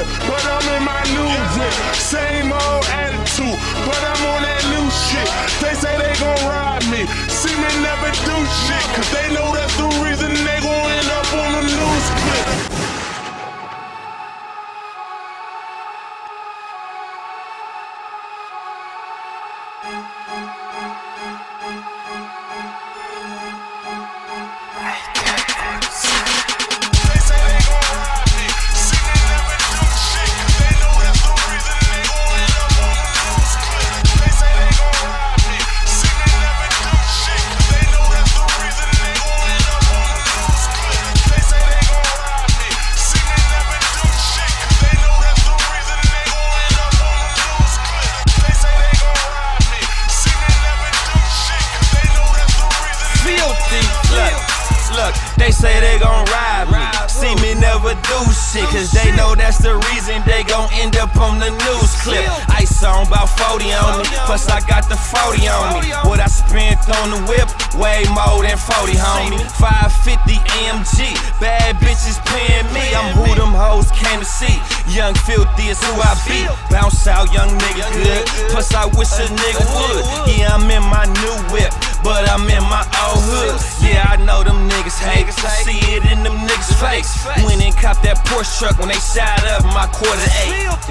clip, but I'm in my new whip. Same old attitude, but I'm on that new shit. They say they gon' ride me, see me never do shit, cause they know that's the reason they gon' end up on the news clip. They Philthy. Look, look, they say they gon' ride me. See me never do shit, cause they know that's the reason they gon' end up on the news clip. Ice on about 40 on me, plus I got the 40 on me. What I spent on the whip, way more than 40, homie. 550 AMG, bad bitches paying me. I'm who them hoes came to see. Young Philthy is who I be. Bounce out, young nigga good. Plus I wish a nigga would. Yeah, I'm in my new whip but I'm in my niggas hate. See it in them niggas' face. Went and cop that Porsche truck when they shot up my quarter eight. Walk